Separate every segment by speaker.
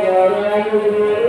Speaker 1: غير مجنون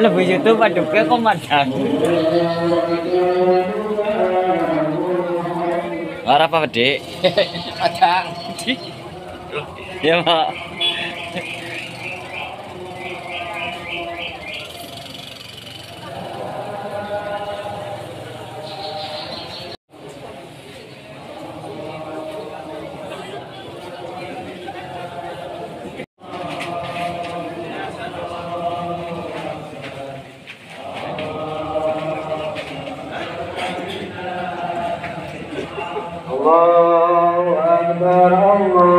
Speaker 1: lebih YouTube aduh kok madang. Ora apa, Dik? Padang. Ya, Pak.
Speaker 2: الله أكبر الله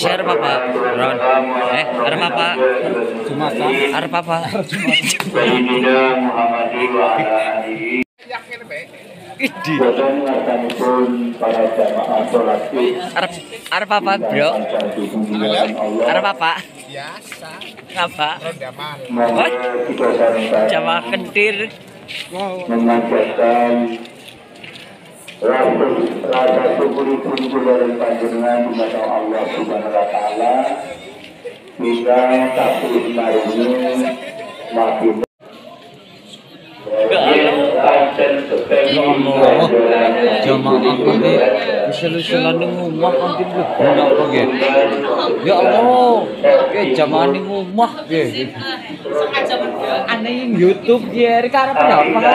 Speaker 1: share apa apa Ron eh harap apa
Speaker 2: cuma harap apa
Speaker 1: Idi. Arab Arab apa, Bro? Arab apa?
Speaker 2: Biasa. Apa?
Speaker 1: Jamaah kentir.
Speaker 2: Mengajarkan Rasul Raja Syukuri pun dari panjenengan di Allah Subhanahu wa Ta'ala. Hingga satu marini
Speaker 3: makin
Speaker 4: jamaah kami ya Allah. Eh, jamaah ni ngumah ya. sengaja YouTube ya karena apa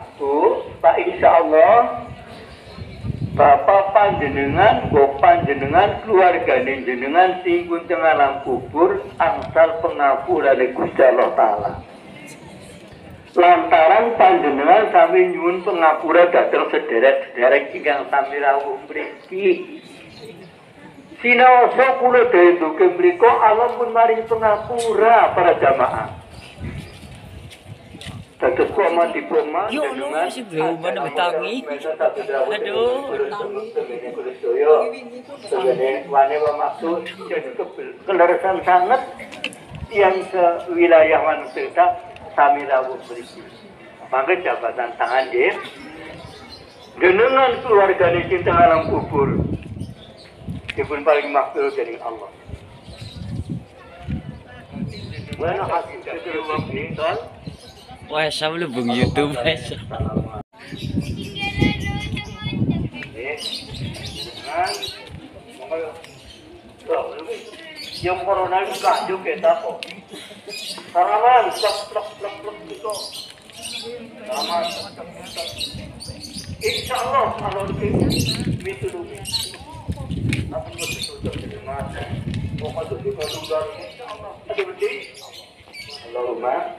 Speaker 3: Bu, Pak Insya Allah Bapak panjenengan, Bapak panjenengan, keluarga jenengan singgung tengah alam kubur, angsal pengapuran Gusti Allah Ta'ala. Lantaran panjenengan sami nyuwun pengapura datang sederek-sederek ingkang sami rawuh mriki. Sinaosa kula duke mriko Allah pun maring pengapura para jamaah. Dados kok mati poma
Speaker 4: Yo, no, si Bro, mana Betawi? Aduh,
Speaker 3: wane maksud jadi kelerasan sangat yang sewilayah manusia sami rawuh berisi. Maka jabatan tangan dia Jenengan keluarga di cinta alam kubur Dipun paling makbul dari Allah Mana hasil itu waktu
Speaker 4: wah saya belum bung YouTube?
Speaker 3: Corona kita plak plak plak plak gitu. Insya Allah kalau. Allahumma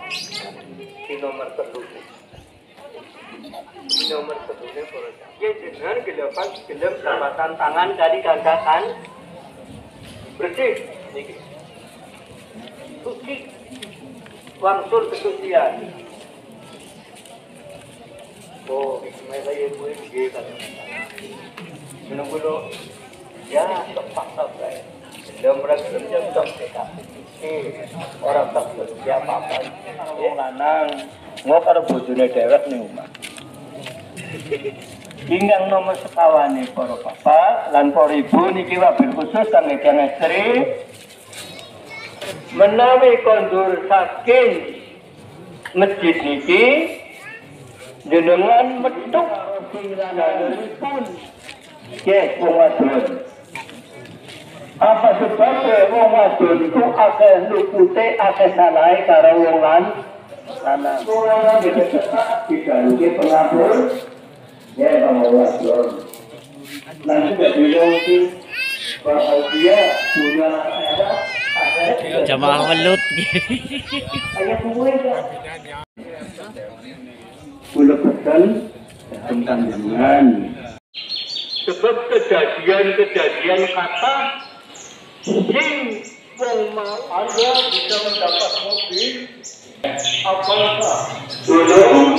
Speaker 3: di nomor satu. Di nomor ini Ya benar gelapan gelap lambatan tangan dari gandakan bersih. Suci. Wangsul kesucian. Oh, saya ibu ini kan. Minum dulu. Ya, tepat sampai. Dalam rangka jam jam kita. Orang tak siapa apa. Wong lanang mau karo bojone dewek ning omah. Ingkang nomor sekawan nih para bapak lan para ibu niki wabil khusus kangge kang istri. Menawi kondur saking masjid niki jenengan metuk. Pun yes wong wadon apa sebabnya wong wadon itu akeh lupute akeh salahe karo wong lan lanang? Diganti pengapur ya wong wadon. Nanti beliau itu bahwa dia punya ada.
Speaker 4: Jamaah melut.
Speaker 3: Kula pesan tentang dengan sebab kejadian-kejadian kata wong mau bisa mendapat belum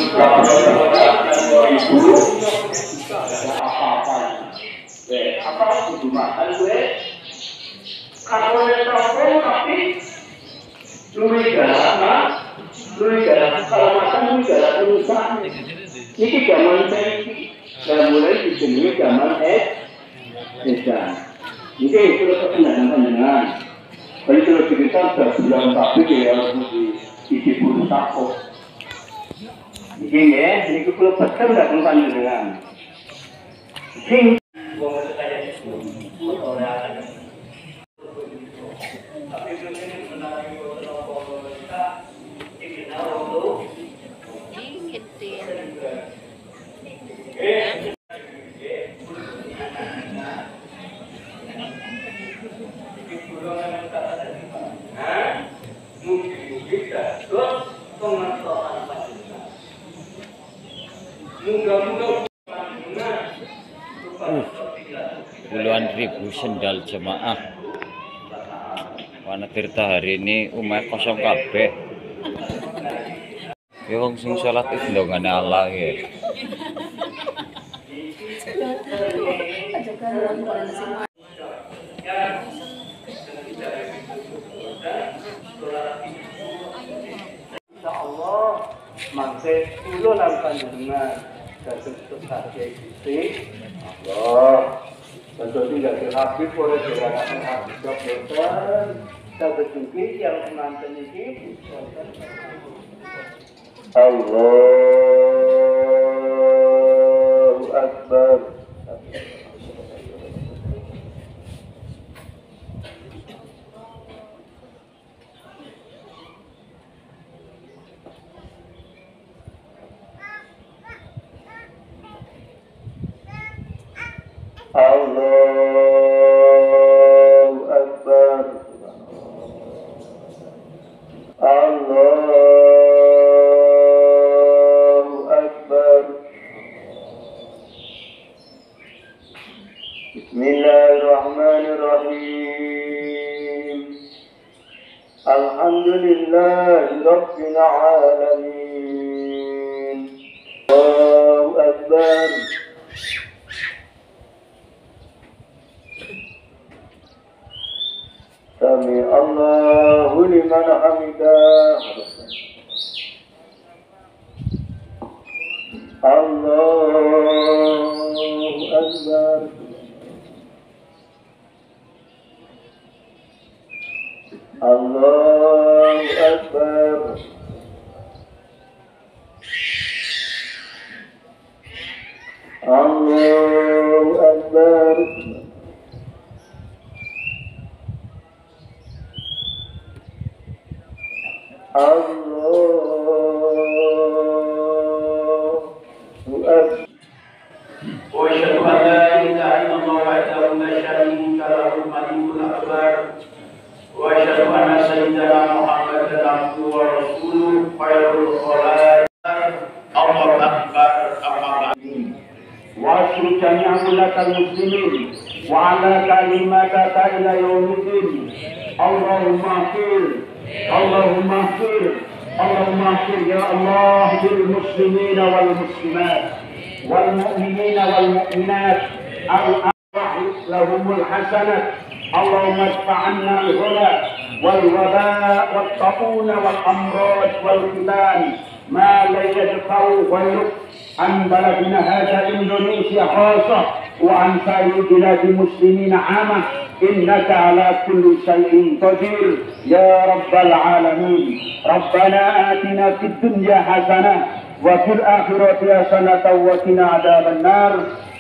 Speaker 3: apa-apa apa kudu makan gue kalau tapi galak, kalau makan urusan. Ini zaman saya dan mulai zaman es. Ini itu kesenangan panjenengan. Tapi kalau cerita sudah bulan tapi ya di di bulu. Ini ya, ini kalau pesan datang panjenengan. Sing,
Speaker 4: Wana Tirta hari ini umai kosong kabeh. Ya wong sing salat itu ndongane Allah ya.
Speaker 1: Allah mangke kula lan panjenengan dados sesaje Gusti Allah. Tentu tidak Habib oleh dirasakan Habib Yang penonton ini Allahu بسم الله الرحمن الرحيم. الحمد لله رب العالمين. الله أكبر. سمع الله لمن حمده. الله أكبر. الله أكبر. الله أكبر. الله أكبر.
Speaker 5: وأشهد أن لا إله إلا الله وحده لا شريك له الملك الاكبر وأشهد أن سيدنا محمدا عبده ورسوله خير الخلائق. الله اكبر أما بعد. وأشكر جميع ملة المسلمين وعلى كلمتك إلى يوم الدين. اللهم اغفر اللهم اغفر اللهم اغفر يا الله للمسلمين والمسلمات والمؤمنين والمؤمنات. الأرواح لهم الحسنة اللهم ادفع عنا الغلا والوباء والطاعون والأمراض والفتان ما لا يدفع غيرك عن بلدنا هذا إندونيسيا خاصة وعن سائر بلاد المسلمين عامة. إنك على كل شيء قدير يا رب العالمين. ربنا آتنا في الدنيا حسنة وفي الآخرة حسنة وقنا عذاب النار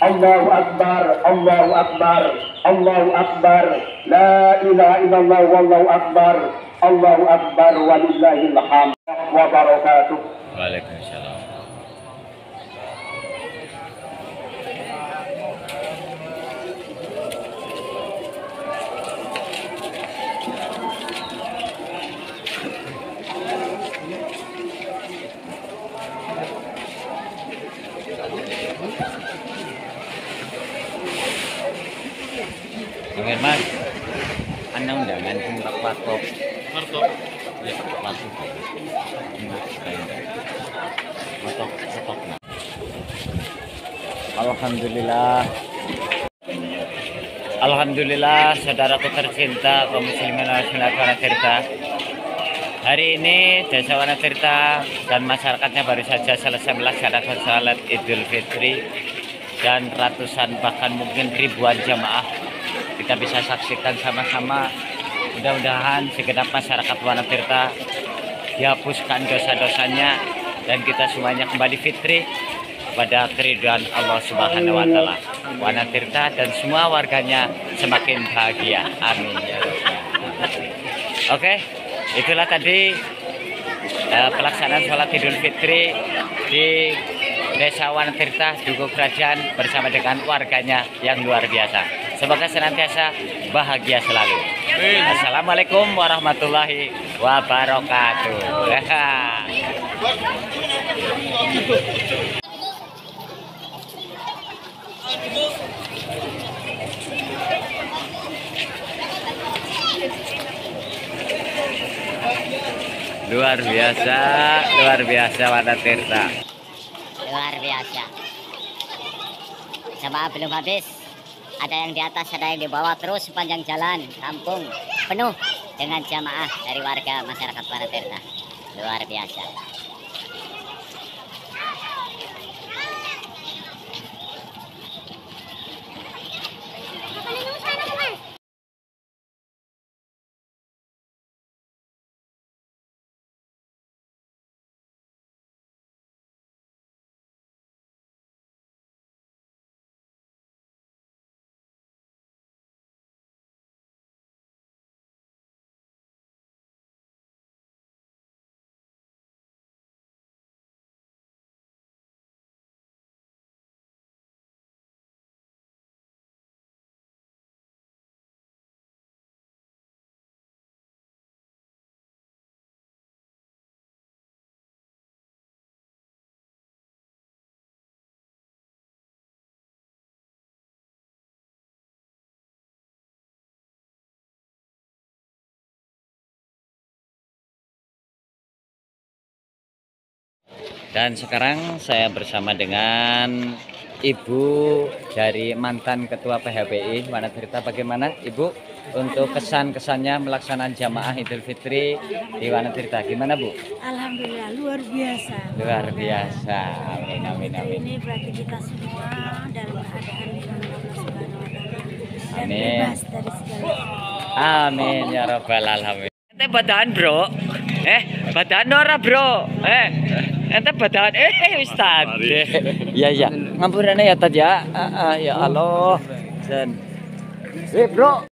Speaker 5: الله أكبر الله أكبر الله أكبر لا إله إلا الله والله أكبر الله أكبر ولله الحمد وبركاته
Speaker 4: Waalaikumsalam Oke Alhamdulillah. Alhamdulillah, saudaraku tercinta, kaum muslimin Wanatirta. Hari ini Desa Wanatirta dan masyarakatnya baru saja selesai melaksanakan salat Idul Fitri dan ratusan bahkan mungkin ribuan jamaah kita bisa saksikan sama-sama mudah-mudahan segenap masyarakat Wanatirta dihapuskan dosa-dosanya dan kita semuanya kembali fitri pada keriduan Allah Subhanahu wa taala. Wanatirta dan semua warganya semakin bahagia. Amin. ya. Oke, itulah tadi eh, pelaksanaan sholat Idul Fitri di Desa Wanatirta, Dukuh Kerajaan bersama dengan warganya yang luar biasa. Semoga senantiasa bahagia selalu. Assalamualaikum warahmatullahi wabarakatuh. luar biasa luar biasa wadah tirta.
Speaker 6: Luar biasa. Coba belum habis. Ada yang di atas ada yang di bawah. Terus sepanjang jalan kampung penuh dengan jamaah dari warga masyarakat wadah tirta. Luar biasa.
Speaker 4: Dan sekarang saya bersama dengan Ibu dari mantan Ketua PHBI Wana Tirta. Bagaimana Ibu untuk kesan-kesannya melaksanakan jamaah Idul Fitri di Wana Tirta? Gimana Bu?
Speaker 7: Alhamdulillah luar biasa.
Speaker 4: Luar biasa. Amin amin amin.
Speaker 7: Ini berarti kita semua dalam keadaan mana
Speaker 4: Amin.
Speaker 7: bebas dari segala
Speaker 4: Amin ya rabbal alamin. Ente badan bro, eh badan ora bro, eh ente badan eh Ustaz. Iya iya, ngampurane ya tadi ya, Ah, ah, ya Allah. Dan, eh bro.